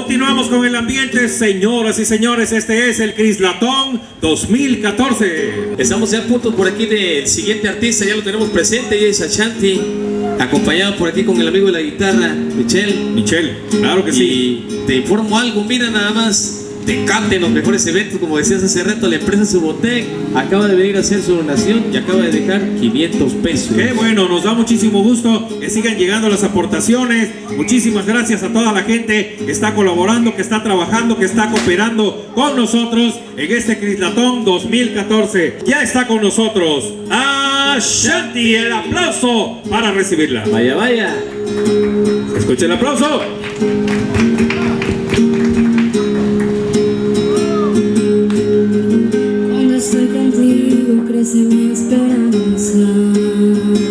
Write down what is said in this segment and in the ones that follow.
Continuamos con el ambiente, señoras y señores. Este es el Crislatón 2014. Estamos ya a punto por aquí del siguiente artista, ya lo tenemos presente, y es Ashanti, acompañado por aquí con el amigo de la guitarra, Michelle. Michelle, claro que sí. Y te informo algo, mira nada más, Tecate en los mejores eventos, como decías hace rato, la empresa Subotec acaba de venir a hacer su donación y acaba de dejar 500 pesos. Qué bueno, nos da muchísimo gusto que sigan llegando las aportaciones. Muchísimas gracias a toda la gente que está colaborando, que está trabajando, que está cooperando con nosotros en este Crislatón 2014. Ya está con nosotros Ashanti, el aplauso para recibirla. Vaya, vaya. Escuche el aplauso. Has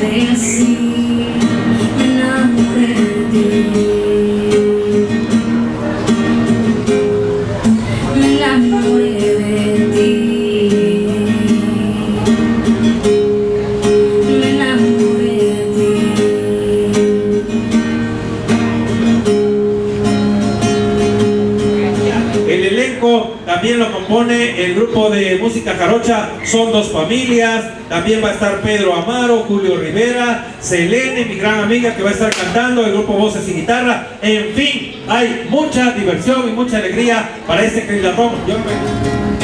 nada grupo de música jarocha Son Dos Familias. También va a estar Pedro Amaro, Julio Rivera, Selene, mi gran amiga que va a estar cantando, el grupo Voces y Guitarra. En fin, hay mucha diversión y mucha alegría para este Crislatón. Yo me-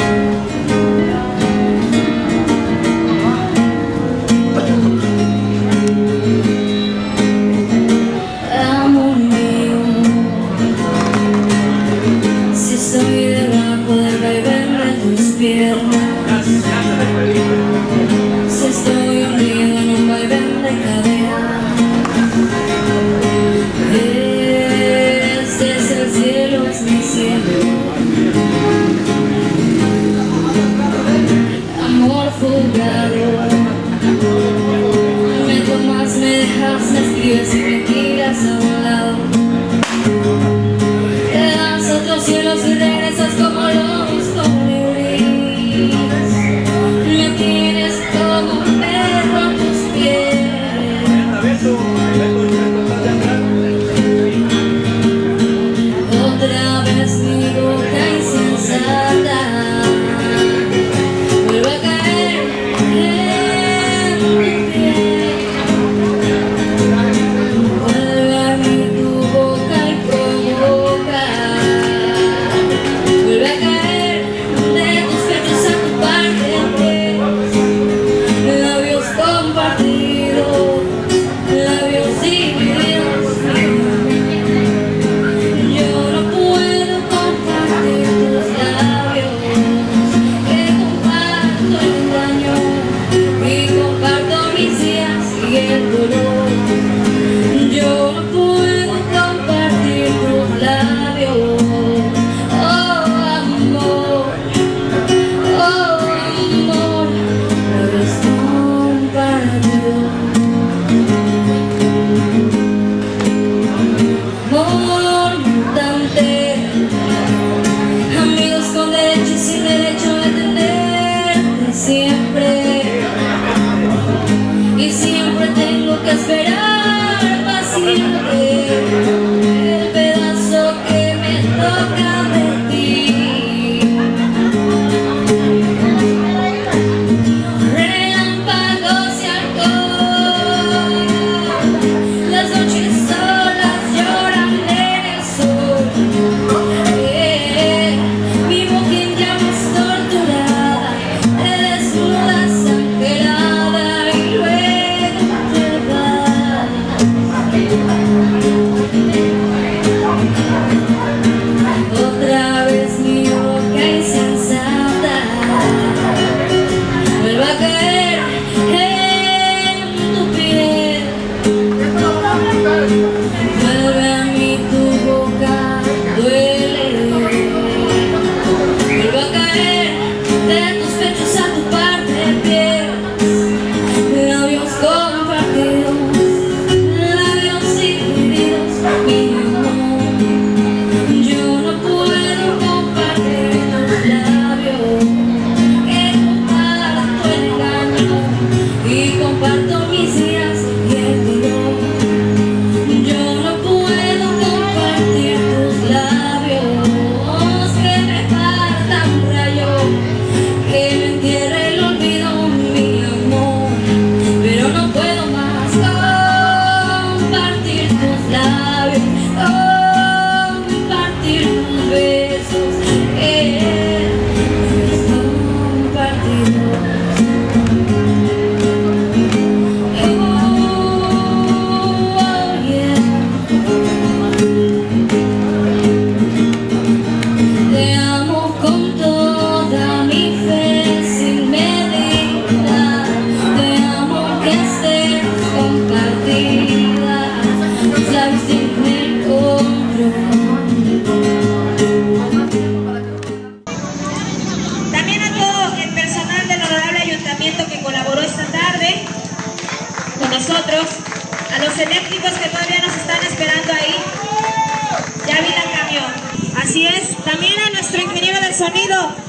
ser, dedos feitos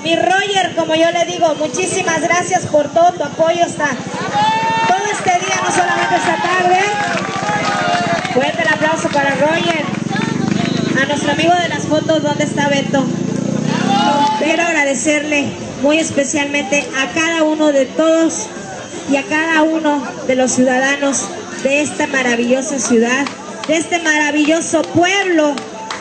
mi Roger, como yo le digo, muchísimas gracias por todo tu apoyo hasta todo este día, no solamente esta tarde. Fuerte el aplauso para Roger. A nuestro amigo de las fotos, ¿dónde está Beto? Quiero agradecerle muy especialmente a cada uno de todos y a cada uno de los ciudadanos de esta maravillosa ciudad, de este maravilloso pueblo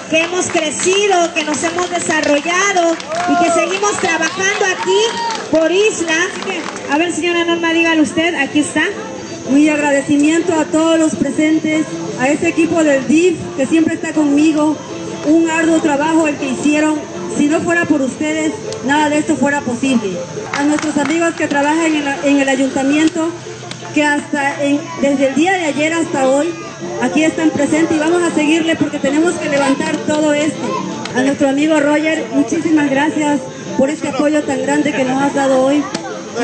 que hemos crecido, que nos hemos desarrollado y que seguimos trabajando aquí por Isla. A ver, señora Norma, dígale usted, aquí está. Mi agradecimiento a todos los presentes, a ese equipo del DIF que siempre está conmigo. Un arduo trabajo el que hicieron. Si no fuera por ustedes, nada de esto fuera posible. A nuestros amigos que trabajan en, el ayuntamiento, que hasta desde el día de ayer hasta hoy, aquí están presentes y vamos a seguirle porque tenemos que levantar todo esto. A nuestro amigo Roger, muchísimas gracias por este apoyo tan grande que nos has dado hoy.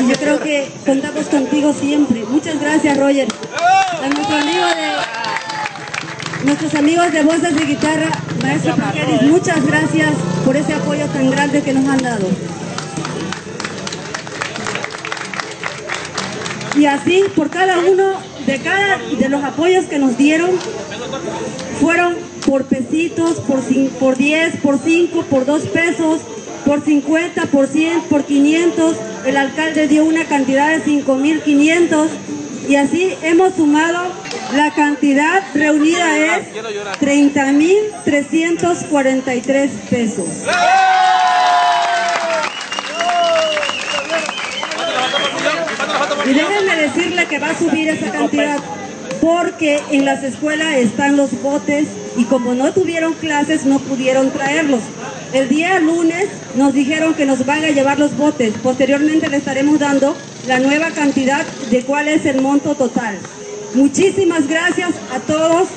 Y yo creo que contamos contigo siempre. Muchas gracias, Roger. A nuestro amigo de, nuestros amigos de voces de guitarra, maestro Paqueris, muchas gracias por ese apoyo tan grande que nos han dado. Y así, por cada uno de cada de los apoyos que nos dieron, fueron por pesitos, por, por 10, por 5, por 2 pesos, por 50, por 100, por 500. El alcalde dio una cantidad de 5.500 y así hemos sumado, la cantidad reunida es 30.343 pesos. Y déjenme decirle que va a subir esa cantidad porque en las escuelas están los botes y como no tuvieron clases no pudieron traerlos. El día lunes nos dijeron que nos van a llevar los botes. Posteriormente le estaremos dando la nueva cantidad de cuál es el monto total. Muchísimas gracias a todos